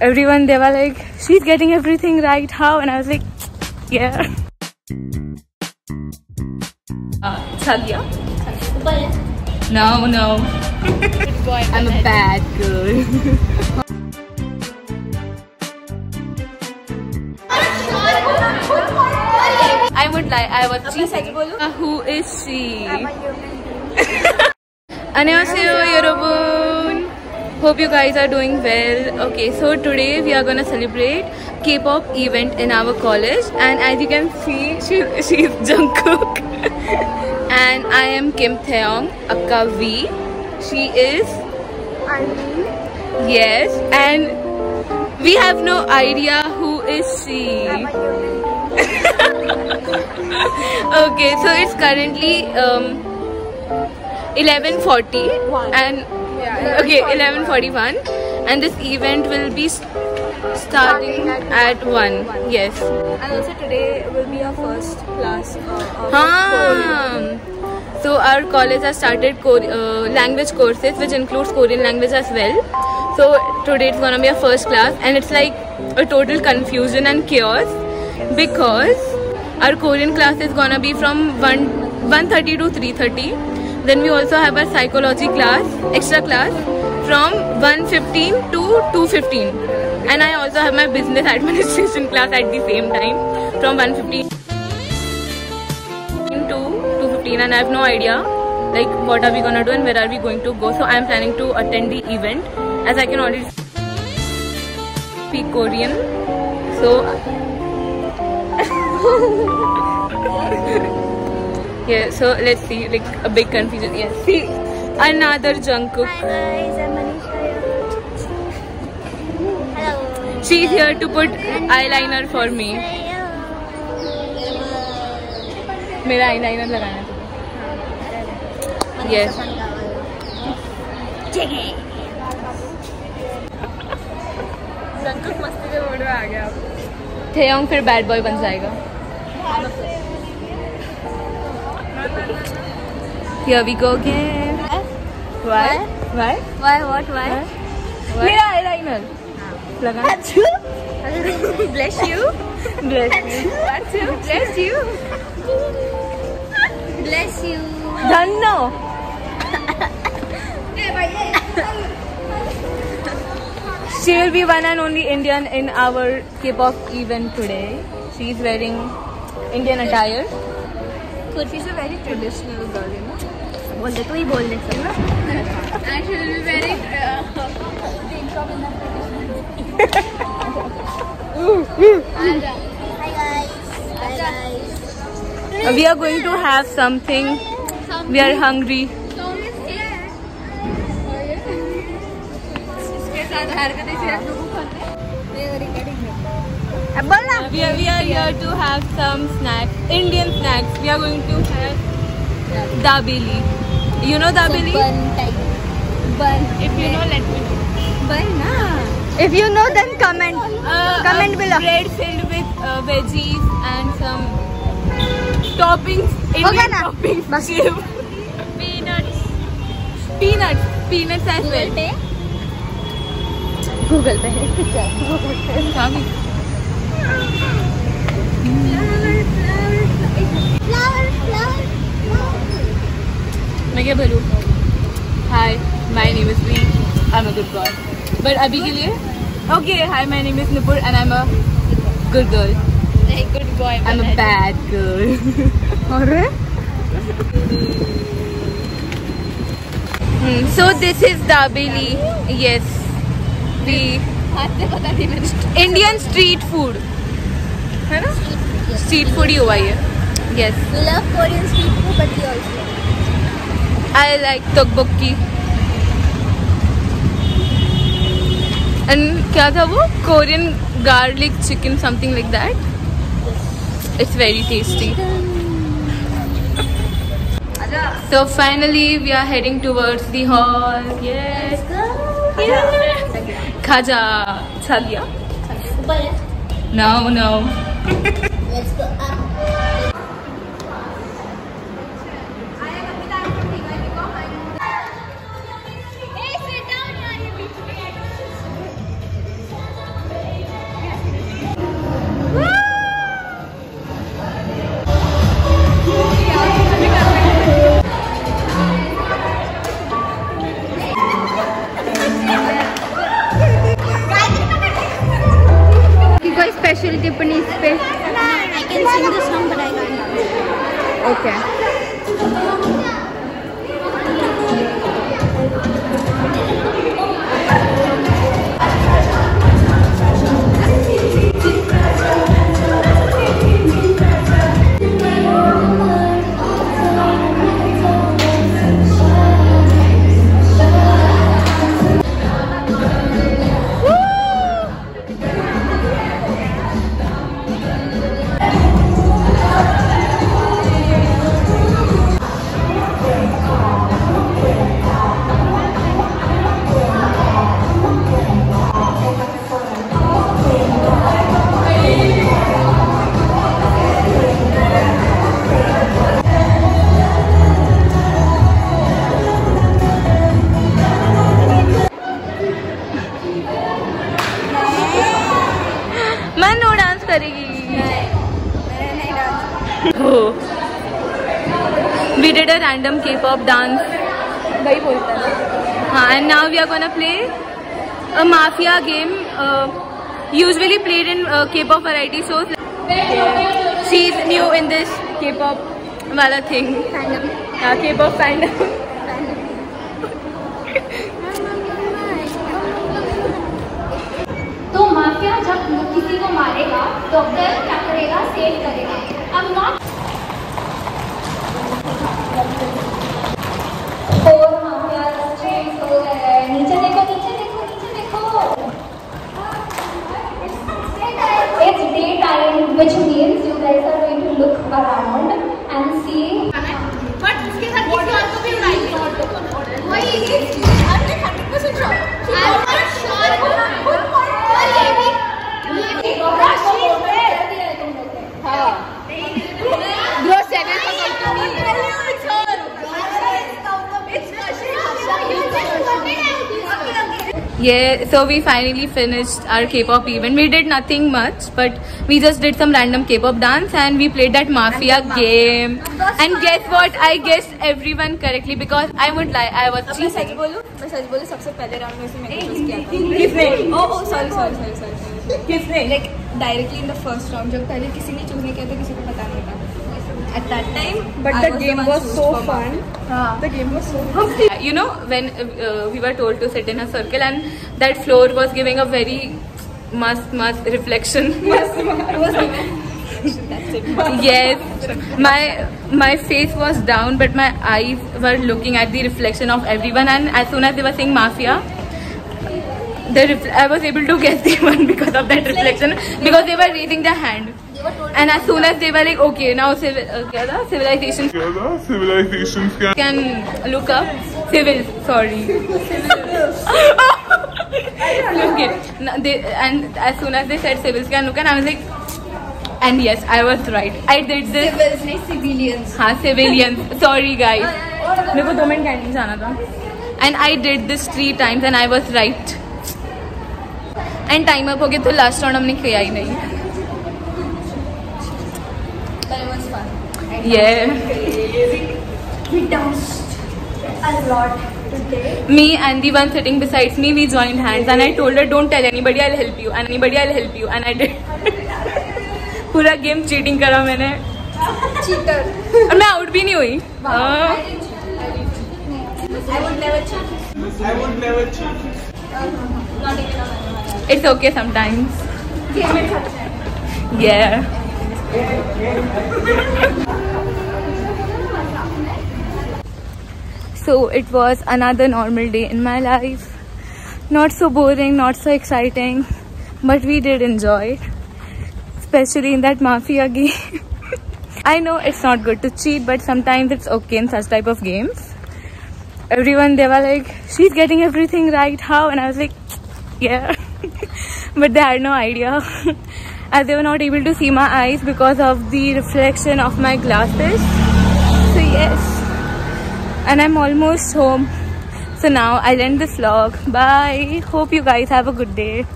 everyone they were like, she's getting everything right. How? And I was like, yeah. Uh, Sadia. No, no. I'm a bad girl. I would lie. I was cheating. Uh, who is she? 안녕하세요 여러분. Hope you guys are doing well. Okay, so today we are gonna celebrate K-pop event in our college, and as you can see, she she's Jungkook, and I am Kim Taehyung, Akka V. She is yes, and we have no idea who is she. okay, so it's currently um, 11:40 and okay 11:41 and this event will be starting at 1 yes. And also today will be our first class uh, so our college has started uh, language courses which includes Korean language as well. So today it's gonna be our first class and it's like a total confusion and chaos because our Korean class is gonna be from 1 1:30 to 3:30 then we also have a psychology class extra class from 1:15 to 2:15 and I also have my business administration class at the same time from 1:15 to 2:15 and I have no idea like what are we gonna do and where are we going to go. So I am planning to attend the event. As I can already speak Korean so yeah so let's see like a big confusion yes see another Jungkook Hi guys, I'm Manisha. Hello. she's here to put eyeliner for me मेरा eyeliner लगाना है yes Jungkook मस्ती के mode में आ गया अब फिर bad boy बन जाएगा Here we go again. Why? Why? Why? What? Why? मेरा eyeliner लगाना Bless you. Bless you. What you? Bless you. Bless you. Dhanno. She will be one and only Indian in our K-pop event today. She is wearing Indian attire. She's a very traditional girl, you know. बोल दे तू ही बोल दे चल ना we are going to have something we are hungry Bola. We are, we are here to have some snacks, Indian snacks. We are going to have dabeli. You know dabili? bun type bun If you know, let me know. bun na if you know then comment Uh, Comment a below. Bread filled with uh, veggies and some toppings. Indian Okay na? toppings. Bas. Peanuts. Peanuts. Peanuts as well. Pay Google Pay Kami. Flower मैं क्या भरूँ hi my name is V I am a good girl but अभी के लिए okay hi my name is Nupur and I am a good girl good boy I am a bad girl और so this is dabeli yes the Indian street food है ना? Street food ही हुआ ये. Yes. We love korean street food but I like tteokbokki. And kya tha wo? Korean garlic chicken, something like that. It's very tasty. So finally we are heading towards the hall. Yes. Let's go. Yeah. Khaja. Chalia. No, no. Let's go up. The song, but I can't. Okay we did a random K pop dance वही बोलता हाँ। And now we are gonna play a mafia game usually played in K pop variety shows she knew in this K pop वाला thing K pop fan mafia जब किसी को मारेगा तो so we finally finished our K-pop event. We did nothing much, but we just did some random K-pop dance and we played that mafia game. And guess what? I guessed everyone correctly because I won't lie, I was मैं सच cheating. बोलूँ मैं सच बोलूँ सबसे पहले round में से मैंने choose किया था किसने oh oh sorry sorry sorry sorry किसने like directly in the first round जब पहले किसी ने चूज़ नहीं किया तो किसी को था At that time, but I the was game the was so fun. The game was so fun. You know, when uh, we were told to sit in a circle, and that floor was giving a very must must reflection. must must. yes my my face was down but my eyes were looking at the reflection of everyone and as soon as they were saying mafia the I was able to guess the one because of that reflection because they were raising their hand And as soon as they were like, okay, now civil, uh, क्या था? civilization civilizations can can look up civil sorry Now they, and as soon as they said civils can look and I was like and yes I was right I did this civils नहीं civilians हाँ civilians sorry guys मेरे को दो minute canteen जाना था and I did this three times and I was right and time up हो गया तो last round हमने किया ही नहीं but it was fun yeah We danced a lot today. me and the one sitting besides me we joined hands and I told her don't tell anybody I'll help you and anybody I'll help you and I did पूरा game cheating करा मैंने cheater और मैं out भी नहीं हुई हाँ। I would never cheat I would never cheat. not even on my It's okay sometimes. Yeah. So it was another normal day in my life. Not so boring, not so exciting, but we did enjoy it. Especially in that mafia game. I know it's not good to cheat, but sometimes it's okay in such type of games. Everyone they were like, she's getting everything right. How? And I was like, yeah but they had no idea as they were not able to see my eyes because of the reflection of my glasses so yes and i'm almost home. So now i'll end this vlog. Bye. Hope you guys have a good day